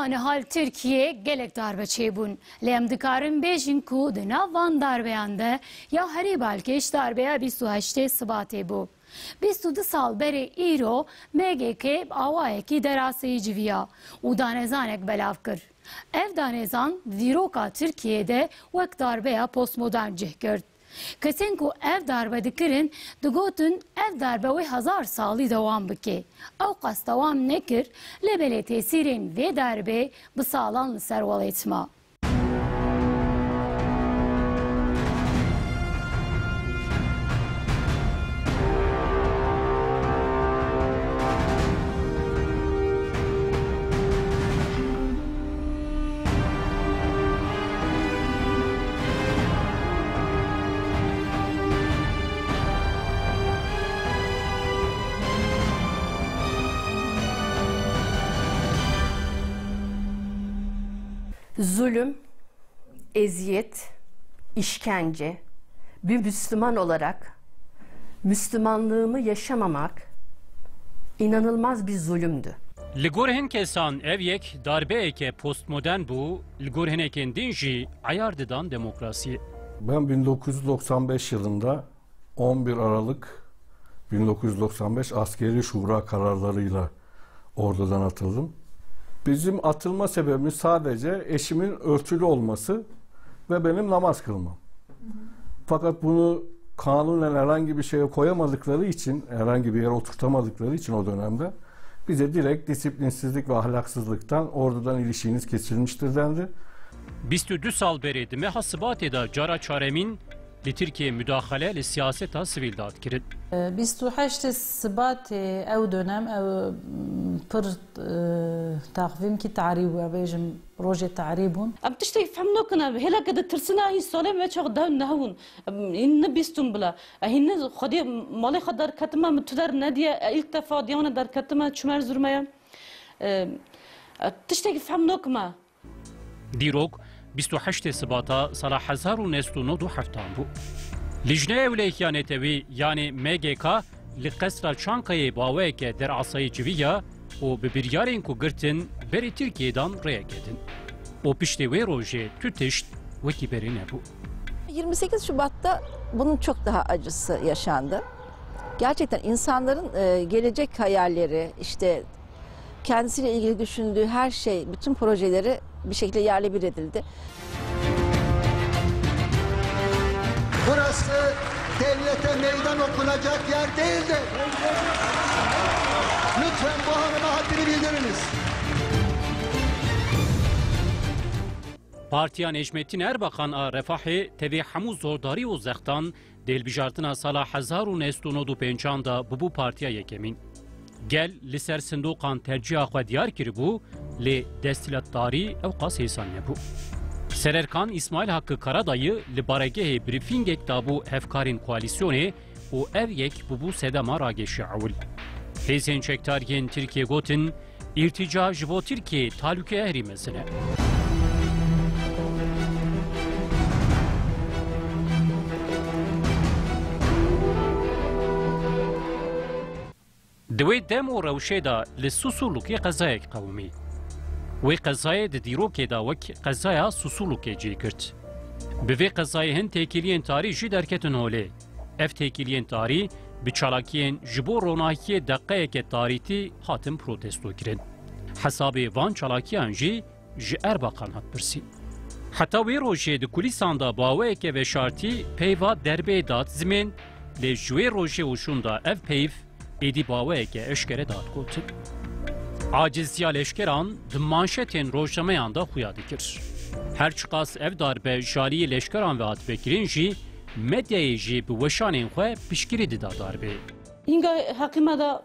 Belanı hal Türkiye gelek darbe çêbûn. Lê em dikarin bêjin ku di nav van darbeyan de ya herî balkêş darbeya 28 Sibatê bû. 22 sal berê îro MGK awayekî deraseyî civiya û danezanek belav kir. Ev danezan dîroka Tirkiye'de wek darbeya postmodern cih girt. Kesên ku ev darbe dikirin digotin ev darbe wê hezar salî dewam bike. Ew qas dewam nekir lê belê tesîrên vê darbê bi salan li ser welêtma. Zulüm, eziyet, işkence, bir Müslüman olarak Müslümanlığımı yaşamamak inanılmaz bir zulümdü. Li gor hin kesan ev yek darbeyeke postmodern bû, li gor hinekên din jî demokrasiye. Ben 1995 yılında 11 Aralık 1995 askeri şura kararlarıyla ordudan atıldım. Bizim atılma sebebimiz sadece eşimin örtülü olması ve benim namaz kılmam. Fakat bunu kanunen herhangi bir şeye koyamadıkları için, herhangi bir yere oturtamadıkları için o dönemde bize direkt disiplinsizlik ve ahlaksızlıktan ordudan ilişkiniz kesilmiştir dendi. 22 sal berê di meha Sibatê de cara çaremin لتركيا مداخلة لسياستها سبيل داد كرد بيستوحشت السبات أو دونم أو بر تقويم كي تعريب وبيجم روجي تعريبون أم تشتي فهمنا كنا هلا كده ترسنا هي سالم ما شغل دهون نهون إن بيستون بلا هن خدي مالي خدار كتما متدار نديا التفا ديونا دار كتما تشمر زرمايا تشتي فهمنا كما دیروک 28 Şubat'a sala 1997 heftan bu. Lijne Evleykiya Netevi yani MGK li qesra Çankaya'yı baveke der asayı civiya o bibiryarên ku girtin berê Tirkiye'dan rêya kedin. O piştê wê rojê tu tişt wekî berê nebû. 28 Şubat'ta bunun çok daha acısı yaşandı. Gerçekten insanların gelecek hayalleri, işte kendisiyle ilgili düşündüğü her şey, bütün projeleri bir şekilde yerle bir edildi. Burası devlete meydan okunacak yer değildir. Lütfen bu hanıma haddini bildiriniz. Partiya Necmettin Erbakan a Refahê tevê hemû zordarî û zextan dêlbijartina sala 1995 da bi bû partiya yekemîn. Gel li ser sindoqan terciha xwe diyar kiribû lê desthilatdarî ew qas hêsan nebû. Sererkan İsmail Hakkı Karadayı li baregehê brîfingek dabû hevkarên koalîsyonê û ev yek bûbû sedema rageşi ewil. Hêzên çekdariyên Tirkiye gotin îrtica ji bo Tirkiye talûke herî mesele. د وی دمو روشې دا لسوسولوکي قزایک قومي وی قزای د دیروکې دا وک قزایا سوسولوکي جې کړت به وی قزای هن تکیلین تاری جې درکتن هولې اف تکیلین تاری bi çalakiyên ji bo ronahiyê deqeyeke tarîtî hatin protestokirin. Hesabê van çalakiyan jî ji erbaqan hat pirsî. Heta wê rojê di kulîsan da baweyeke veşartî peyva derbê dat zimên lê ji wê rojê ûşûn da ev peyv êdî baweyeke eşkere dat gotin. Aciziya leşkeran di manşetên rojnameyan da xuya dikir. Her çiqas ev darbe jariyê leşkeran ve hatvekirin jî medyayê jî bi weşanên xwe piştgirî dida darbê. Hinga hakima da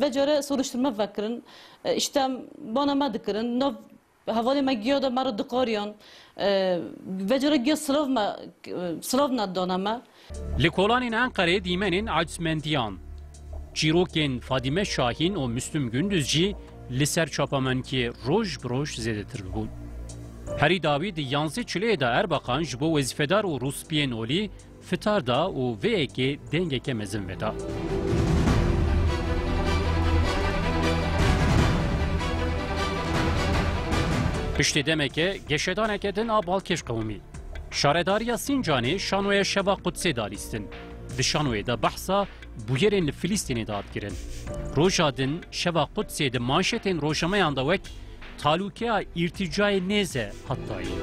vecere soruşturma vekirin. İşte bana me dikirin. Nov havalê me giya da me re diqariyan. Vecere giya silav me silav nedana me. Li kolanên Enqerê dîmenên acizmendiyan. Çîrokên Fadime Şahin û Müslüm Gündüz jî li ser çapamenkê roj bi roj zêdetir bûn. Herî dawî di yansê çileyê da Erbakan ji bo wezîfedar û Rûspiyên olî fitar da û vê yekê dengeke mezin veda. Piştî demeke geşedaneke din a balkêş qewmî. Şaredariya Sincanê şanoya şeva Qudsê da lîstin. Di şanoyê de bûyerên li Filîstînê da kirin. Roja din şeva Qudsê di manşetên rojnameyan da wek talûkeya îrticayê nêze hattayî.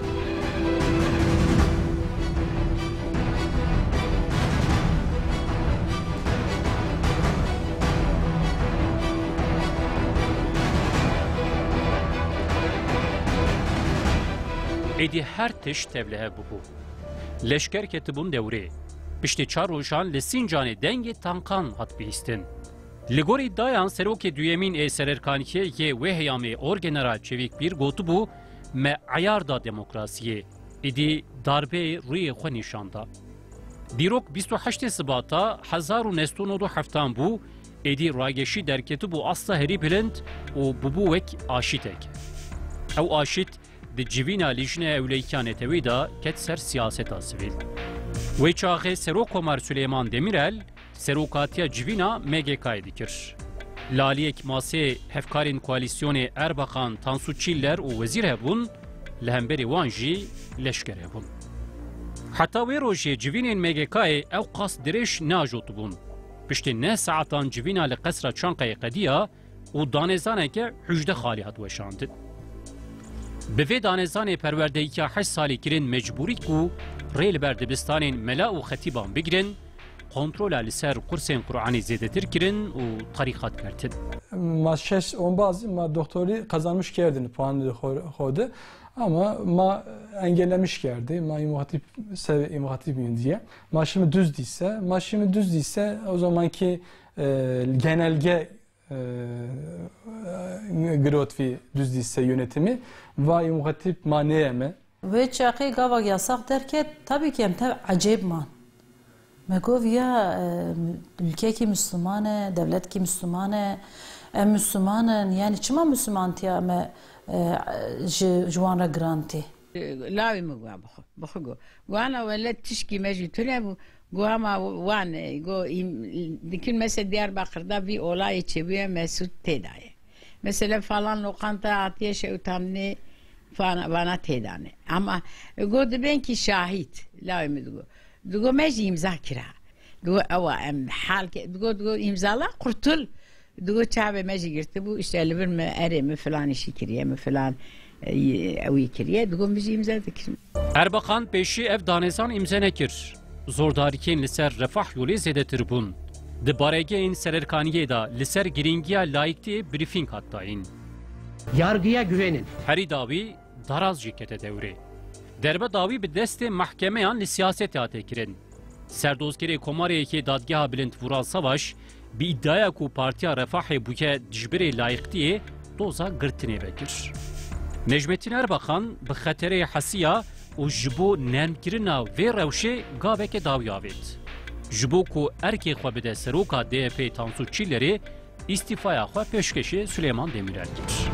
Êdî her tişt tevlihe bibû. Leşker ketibûn dewrê. Piştî çar rojan li Sincanê dengê tankan hat bihîstin. Li gorî dayan serokê duyemîn ê sererkaniyê yê wê heyamê Orgeneral Çevik Bir gotibû me eyar da demokrasiyê. Êdî darbeyê rûyê xwe nîşanda. Dîrok 28 Sibata 1997 bû êdî rageşî derketibû asla herî bilind û bibû wek aşîtek. Ew aşît di civîna lîjinê ewleyîkanê tewî da ket ser siyaseta sivîl. Wê çaxê Serok Komar Süleyman Demirel serokatiya civîna MGK'yê dikir. Laliyek masê hevkarên koalîsyonê Erbakan, Tansu Çiller û wezîr hebûn, li hemberî wan jî leşker hebûn. Heta wê rojê civînên MGK'yê ew qas dirêj neajotibûn. Piştî ne saetan civîna li qesra Çankayê qediya û danêzaneke hûjde xalî hat weşandin. Bi vê danêzanê perwerdeyiya heş salî kirin mecbûrî ku rê li ber dibistanên mela û xetîban bigirin, kontrola li ser kursên Qur'anê zêdetir kirin û tarîxat kertin. Ma şeş on bazı ma doktori kazanmış gerdin puanı koydu ama ma engellemiş geldi. Ma imuhatip sev imuhatip diye. Ma şimdi düz değilse, ma şimdi düz değilse o zamanki e, genelge Grotvi düz değilse yönetimi ve imuhatip ma neyeme Ve çaقی gava yasak derken tabii ki hem tabii acayip man. Mekov ya e, ülke ki Müslümane, devlet ki Müslümane, em Müslümanın yani çima Müslüman tiya me جوان را گرانتی لاوی مو گوا بخو بخو گو گوانا ولد تشکی مجی تونه Go ama one, go bütün mesela Diyarbakır'da bir olay çıkıyor Mesut Teda'ya. Mesela falan lokanta atiye şey utamni bana Teda'ne. Ama go de ben ki şahit. La ümit go. Dugo meci imza kira. Dugo ava em hal ki. Dugo dugo imzala kurtul. Dugo çabe meci girdi bu işte elbir mi eri mi falan işi kiriye mi falan. Evi e, kiriye. Dugo meci imza dikir. Erbakan peşi ev danesan imza nekir. Zordarikên li ser refah yolê zêdetir bûn. Di baregeyên sererkaniyê da li ser giringiya layıktiyê briefing hattayîn. Yargıya güvenin. Herî dawî daraz jî kete dewrê. Derbe dawî bi destê mahkemeyan li siyasetê hate kirin. Serdozgerê Komareyekê dadgeha bilind Vural Savaş bi iddiaya ku Partiya Refahê bûye dijberê layıktiyê doza girtinê vekir. Necmettin Erbakan bi xeterê hesiya û ji bo nermkirina vê rewşê gaveke dawî avêt. Ji bo ku erkê xwe bide seroka DYP Tansu Çillerê îstîfaya xwe pêşkêşê Süleyman Demirel kir.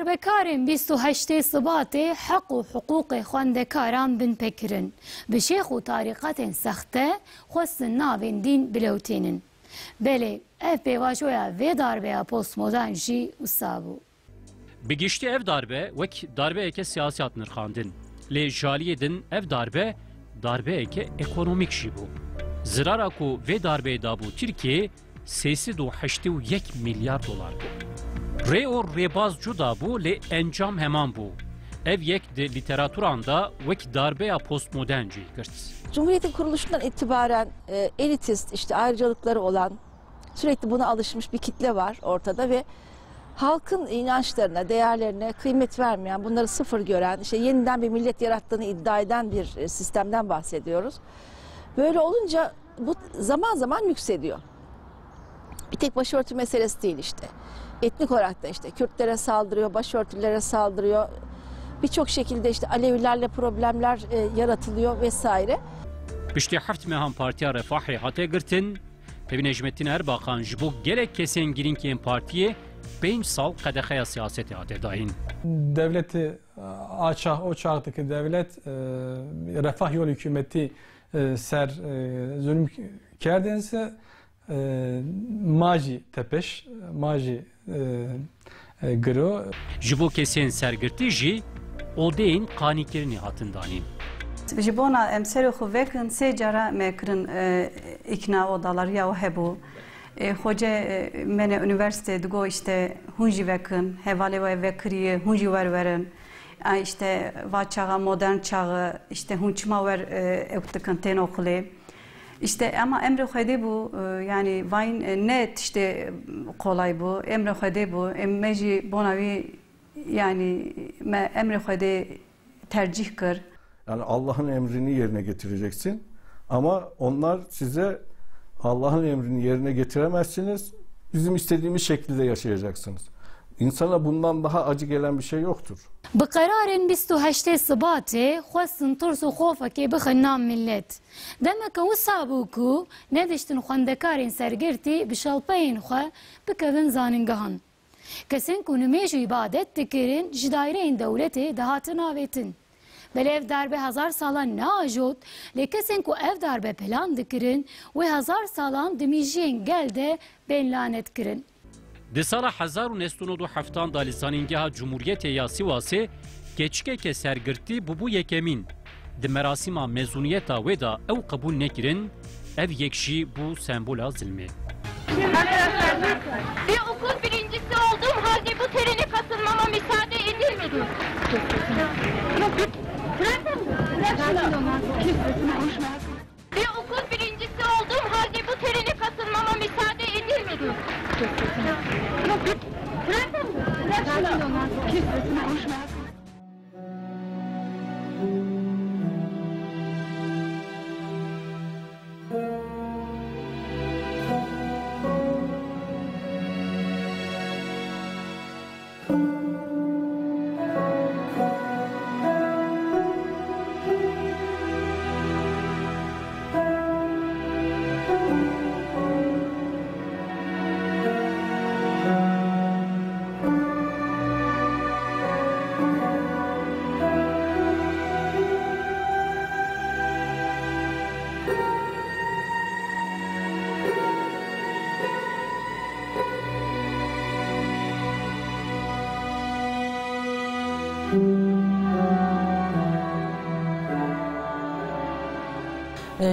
Darbekarên 28 Sibatê heq û hiqûqê xwendekaran bin pekirin. Bi şêx û tarîqetên sexte xwestin navên dîn bilewtînin. Belê ev pêvajoya vê darbeya postmodern jî wisa bû. Bi giştî ev darbe wek darbeyeke siyasî hat nirxandin. Lê jaliyê din ev darbe darbeyeke ekonomîk jî bû. Zirara ku vê darbeyê dabû Tirkiye sêsî û heştî milyar dolar bû. Rê û rêbaz cuda bû lê encam heman bû. Ev yek di literaturan da wek darbeya postmodern kirt. Cumhuriyet'in kuruluşundan itibaren e, elitist, işte ayrıcalıkları olan, sürekli buna alışmış bir kitle var ortada ve halkın inançlarına, değerlerine kıymet vermeyen, bunları sıfır gören, işte yeniden bir millet yarattığını iddia eden bir e, sistemden bahsediyoruz. Böyle olunca bu zaman zaman yükseliyor. Bir tek başörtü meselesi değil işte. Etnik olarak da işte Kürtlere saldırıyor, başörtülere saldırıyor. Birçok şekilde işte Alevilerle problemler e, yaratılıyor vesaire. Piştî heft mehan Partiya Refahê hate girtin, Pevîn Necmettin Erbakan ji bo gelek kesên girînkên partiyê pênc sal qedexeya siyasetê hate dayîn. Devleti açak o çağdaki devlet e, refah yol hükümeti e, ser e, zulüm kerdense e, maji tepeş maji e, e, gro Ji bo kesên sergirtî jî odeyên qanîkirinî hatin danîn. Ji bona em serê xwe vekin sê cara me kirin e, îkna odalariya û hebû. E, Hoca e, me ne üniversite digo işte hûn jî vekin, hevalê we vekiriye, hûn jî werwerin. E, işte va çağa modern çağı, işte hûn çima wer e, ew dikin tên okulê. İşte ama emre xwedê bu yani vayın e, net işte kolay bu emre xwedê bu em me yani me emre xwedê tercih kir. Yani Allah'ın emrini yerine getireceksin. Ama onlar size Allah'ın emrini yerine getiremezsiniz. Bizim istediğimiz şekilde yaşayacaksınız. İnsana bundan daha acı gelen bir şey yoktur. Qerarên 28 Sibatê xwestin tirs û xofekê bixin nam millet. Demeke wisa bû ku nediştin xwendekarên sergirtî bi şalpeyên xwe bikevin zanîngehan. Kesên ku nimêj û ibadet dikirin ji daireyên dewletê dihatin avêtin. Belê ev darbe hezar salan neajot lê kesên ku ev darbe plan dikirin wê hezar salan dimîjiyên gel de lanet kirin. Di sala 1970 da li zanîngeha Cumhuriyetê ya Sîwasê keçikeke sergirtî bû bû yekemîn. Di merasîma mezûniyeta wê da ew qebûl nekirin, ev yek jî bû sembola zilmê. Bir okul birincisi olduğum halde bu terene katılmama müsaade edilmedi. Bir okul birincisi olduğum halde bu terene katılmama müsaade edilmedi. Kissen ist mein Schmerz.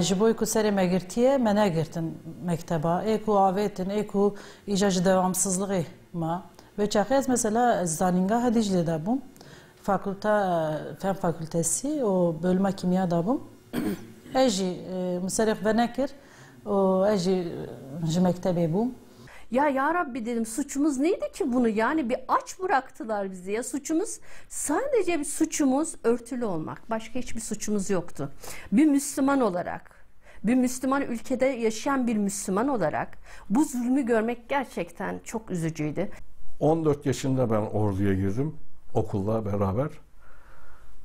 Ji bo ku serê me girtiye me negirtin mekteba? Ê ku avêtin ê ku îja ji devamsızlığı ma? Ve çaxez mesela zanîngeha Dicle'de bûm fakülta fen fakültesi û bölme kimya da bûm ez jî miserê ve nekir û ez jî ji mektebê bûm Ya ya Rabbi dedim suçumuz neydi ki bunu? Yani bir aç bıraktılar bizi ya. Suçumuz sadece bir suçumuz örtülü olmak. Başka hiçbir suçumuz yoktu. Bir Müslüman olarak, bir Müslüman ülkede yaşayan bir Müslüman olarak bu zulmü görmek gerçekten çok üzücüydü. 14 yaşında ben orduya girdim okulla beraber.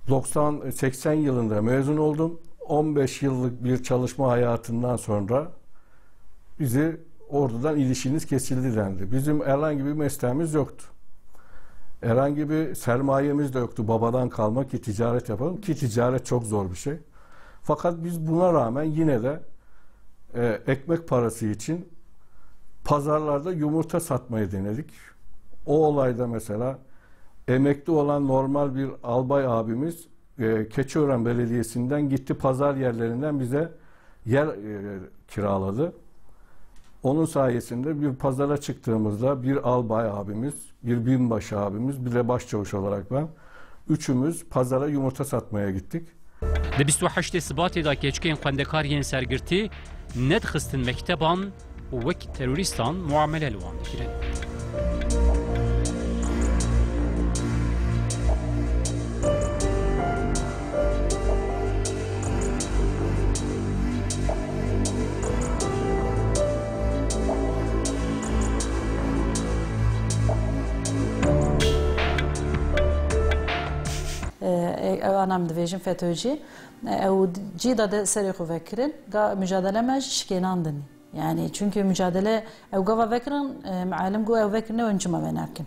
90 80 yılında mezun oldum. 15 yıllık bir çalışma hayatından sonra bizi ordudan ilişkiniz kesildi dendi. Bizim herhangi bir mesleğimiz yoktu. Herhangi bir sermayemiz de yoktu. Babadan kalma ki ticaret yapalım ki ticaret çok zor bir şey. Fakat biz buna rağmen yine de e, ekmek parası için pazarlarda yumurta satmayı denedik. O olayda mesela emekli olan normal bir albay abimiz e, Keçiören Belediyesi'nden gitti pazar yerlerinden bize yer e, kiraladı. Onun sayesinde bir pazara çıktığımızda bir albay abimiz, bir binbaşı abimiz, bir de başçavuş olarak ben üçümüz pazara yumurta satmaya gittik. Di 28 Sibatê da keçikên xwendekariyên sergirtî nedixistin mekteban wek terorîstan muamele li wan dikirin. ew anam dibêjin FETÖcî ew cîda de serê xwe vekirin. Ga mücadele me ji şikênandinî yani çünkü mücadele ew gava vekirin e, mealim got ew vekirine wan cima ve nakin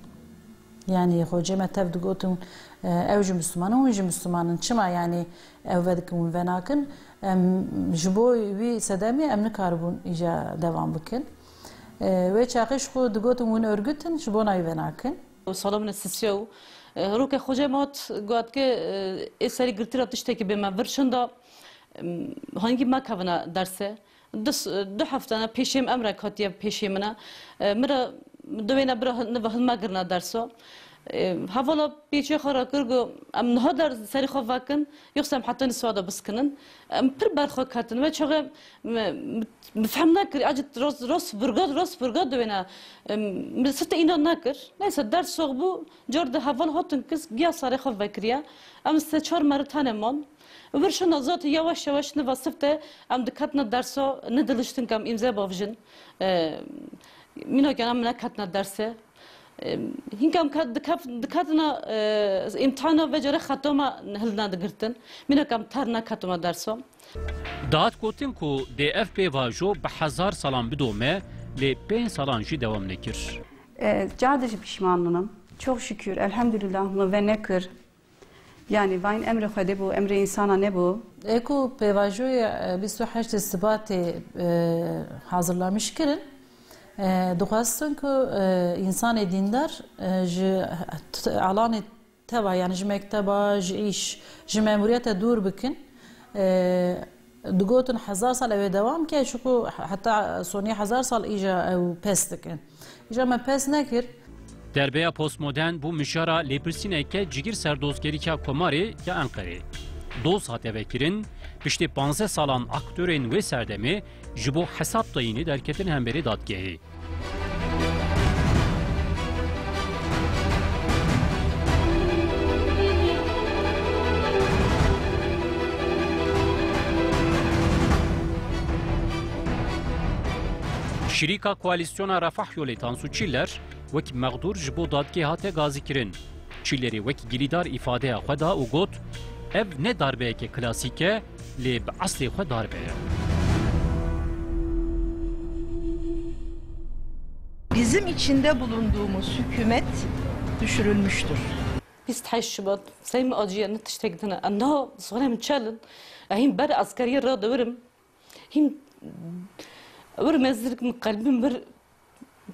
yani hocam tev de gotum e, ev ji Müslümanın, ev ji Müslümanın çima? Yani ev vedikim ve nakin ji bo wî sedemî em nikaribûn îja devam bikin. E, ve çaqiş xwe digotin win örgütin ji bo nayê ve nakin. که خوجه مات گواد که ای سری گرتی را تشته که به من ورشن دا هنگی ما کوانا درسه دس دو هفته نه پیشیم امر کاتیه پیشیم نه مرا دوینا برا نوه ما گرنا درسو هوالا پیچه خورا کرگو ام نه در سری خو واکن یخسم حتی نسوادا بسکنن ام پر برخو کاتن و چه مفهم نکر اجت روز روز برگاد روز برگاد دوینا ست اینا نکر نيسا درس سوق بو جرد هوال هاتن کس گیا سری خو وکریا ام سه چهار مرتانه من ورشن azat yavaş yavaş ne vasıfta am dikkatna derso ne diliştin kam imza bavjin mino kanam ne katna derse هینکم که دکف دکاتنا امتحانا و جره خطوما هل ندگرتن مینا کم تر نکاتوما درسو داد کوتن کو دی اف پی واجو به هزار سالان بدومه لی پین سالان جی devam nekir. E, Cadeci pişmanlığım. Çok şükür elhamdülillah ve nekir. Yani vayn emre xwedê bû emre insana nebû. Eko pevajoya 28 Sibatê hazırlamış kirin. دخواستن که انسان دیندار علان تبا یعنی جمع تبا جیش جمع مموریت دور بکن دقوتن هزار سال اوی دوام که شکو حتی سونی هزار سال ایجا او پس دکن ایجا من پس نکر دربیا پست مدرن بو مشارا لپرسینه که جگیر سردوزگری که کماری که انقره دوز هاته وکرین İşte banze salan aktörün ve serdemi, jibo hesap dayını derketin hemberi datgehi. Şirika koalisyona refah yolu Tansu Çiller, vek mağdur jibo dadgehate gazi kirin. Çilleri vek giridar ifadeye xweda u got, ev ne darbeyeke klasike, bi eslê xwe darbe ye. Bizim içinde bulunduğumuz hükümet düşürülmüştür. Biz teşşibat, sayım acıya ne tiştekdine. Anna sonra çalın. Ahim ber askeriye ra döverim. Him bir mezdirik mi kalbim bir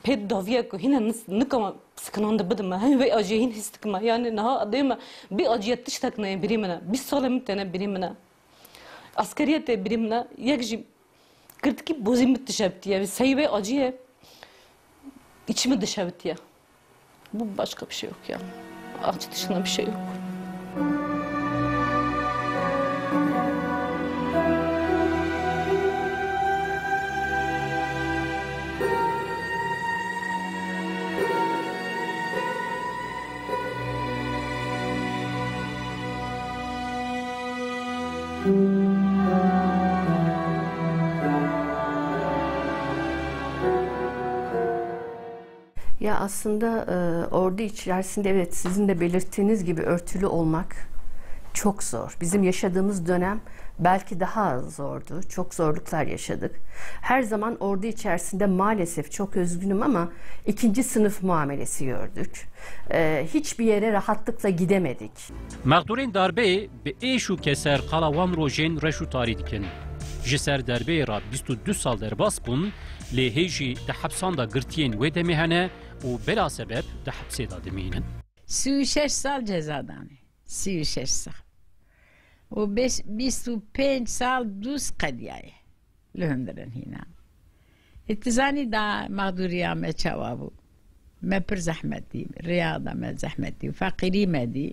ped daviye ko hina nikama sıkınanda bidim hem ve acıya hin histikma yani naha adayma bir acıya tiştekne birimine bir salam tane birimine askeriyete birimine yakji kırtki bozim tişebtiye ve sayı ve acıya içimi dışarıya. Bu başka bir şey yok ya. Acı dışında bir şey yok. Ya aslında e, ordu içerisinde evet sizin de belirttiğiniz gibi örtülü olmak çok zor. Bizim yaşadığımız dönem belki daha zordu. Çok zorluklar yaşadık. Her zaman ordu içerisinde maalesef çok üzgünüm ama ikinci sınıf muamelesi gördük. E, hiçbir yere rahatlıkla gidemedik. Mexdurên darbeyê bi êş û keser qala wan rojên reş û tarî dikin. Ji ser derbeyê ra 22 sal derbas bûn, لێ هێژی دە حەبسان دا گرتیین وێ دەمی هەنە و بلا سەبەب دە حەبسێدا دەمێنن. سی شش سال جێزادانێ. سی شش سال و بیست و پێنج سال دووس قەدیایە لە هەندرن هینا. اتزانی دا مەغدوریامە چاوا بوو. مە پر زەحمەتی ڕیادا مە زەحمەتی و فەقیری مەدی.